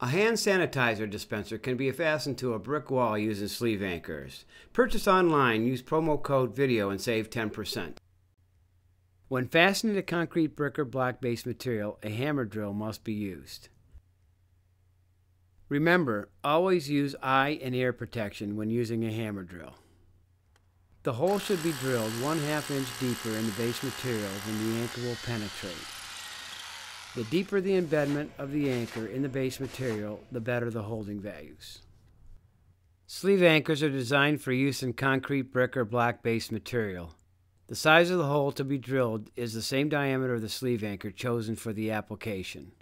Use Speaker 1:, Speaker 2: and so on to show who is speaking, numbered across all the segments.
Speaker 1: A hand sanitizer dispenser can be fastened to a brick wall using sleeve anchors. Purchase online, use promo code VIDEO and save 10%. When fastening a concrete brick or block based material, a hammer drill must be used. Remember, always use eye and ear protection when using a hammer drill. The hole should be drilled one half inch deeper in the base material than the anchor will penetrate. The deeper the embedment of the anchor in the base material, the better the holding values. Sleeve anchors are designed for use in concrete brick or block base material. The size of the hole to be drilled is the same diameter of the sleeve anchor chosen for the application.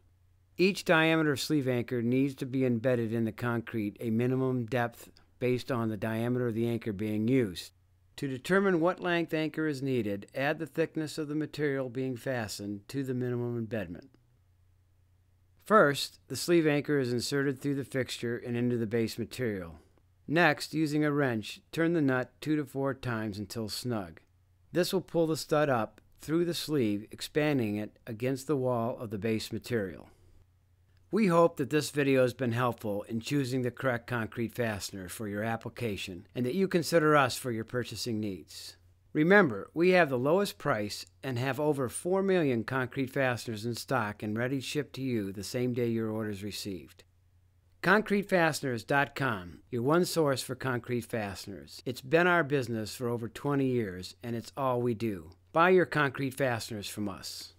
Speaker 1: Each diameter of sleeve anchor needs to be embedded in the concrete a minimum depth based on the diameter of the anchor being used. To determine what length anchor is needed, add the thickness of the material being fastened to the minimum embedment. First, the sleeve anchor is inserted through the fixture and into the base material. Next, using a wrench, turn the nut two to four times until snug. This will pull the stud up through the sleeve, expanding it against the wall of the base material. We hope that this video has been helpful in choosing the correct concrete fastener for your application and that you consider us for your purchasing needs. Remember, we have the lowest price and have over 4 million concrete fasteners in stock and ready shipped to you the same day your order is received. ConcreteFasteners.com, your one source for concrete fasteners. It's been our business for over 20 years and it's all we do. Buy your concrete fasteners from us.